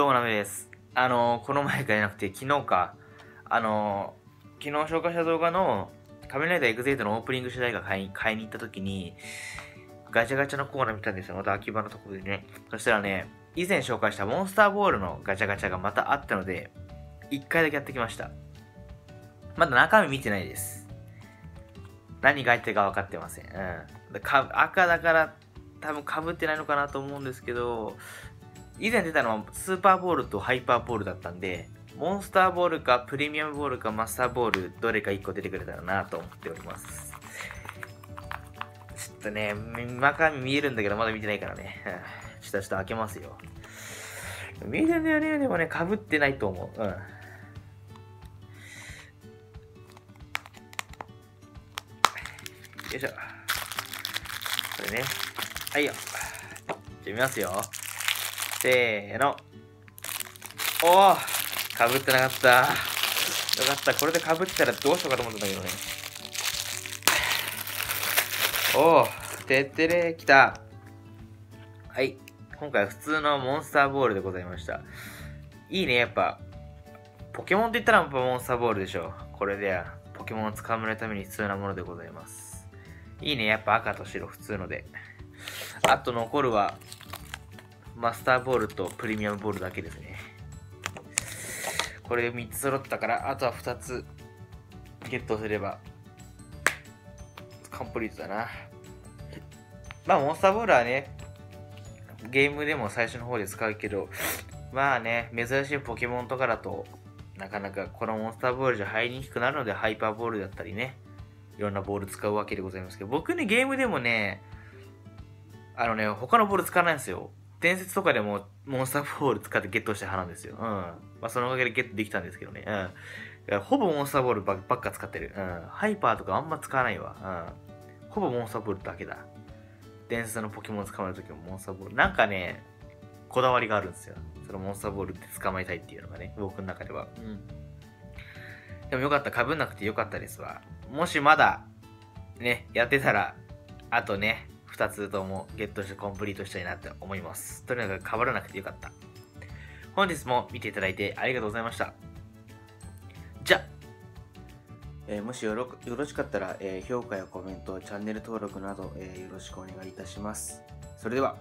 どうもなめです。あのー、この前かじゃなくて昨日か、あのー、昨日紹介した動画の仮面ライダーエグゼイトのオープニング主題歌買いに買いに行った時に、ガチャガチャのコーナー見たんですよ。また秋葉のところでね。そしたらね、以前紹介したモンスターボールのガチャガチャがまたあったので、1回だけやってきました。まだ中身見てないです。何が入ってるか分かってません。うん。か赤だから多分被ってないのかなと思うんですけど、以前出たのはスーパーボールとハイパーボールだったんで、モンスターボールかプレミアムボールかマスターボール、どれか1個出てくれたらなと思っております。ちょっとね、中身見えるんだけどまだ見てないからね。ちょっと開けますよ。見えてんだよね。でもね、被ってないと思う。うん。よいしょ。これね。はいよ。じゃあ見ますよ。せーの。おおかぶってなかった。よかった。これでかぶってたらどうしようかと思ったんだけどね。おおてってれきた。はい。今回は普通のモンスターボールでございました。いいね、やっぱ。ポケモンって言ったらやっぱモンスターボールでしょ。これでは、ポケモンを捕まえるために必要なものでございます。いいね、やっぱ赤と白、普通ので。あと残るは、マスターボールとプレミアムボールだけですね。これ3つ揃ったから、あとは2つゲットすれば、コンプリートだな。まあ、モンスターボールはね、ゲームでも最初の方で使うけど、まあね、珍しいポケモンとかだと、なかなかこのモンスターボールじゃ入りにくくなるので、ハイパーボールだったりね、いろんなボール使うわけでございますけど、僕ね、ゲームでもね、あのね、他のボール使わないんですよ。伝説とかでもモンスターボール使ってゲットした派なんですよ。うん。まあ、そのおかげでゲットできたんですけどね。うん。ほぼモンスターボールばっか使ってる。うん。ハイパーとかあんま使わないわ。うん。ほぼモンスターボールだけだ。伝説のポケモン捕まえるときもモンスターボール。なんかね、こだわりがあるんですよ。そのモンスターボールって捕まえたいっていうのがね、僕の中では。うん。でもよかった。被んなくてよかったですわ。もしまだ、ね、やってたら、あとね、2つともゲットしてコンプリートしたいなって思います。とにかく被らなくてよかった。本日も見ていただいてありがとうございました。じゃえーもしよろよろしかったら、えー評価やコメント、チャンネル登録など、えーよろしくお願いいたします。それでは。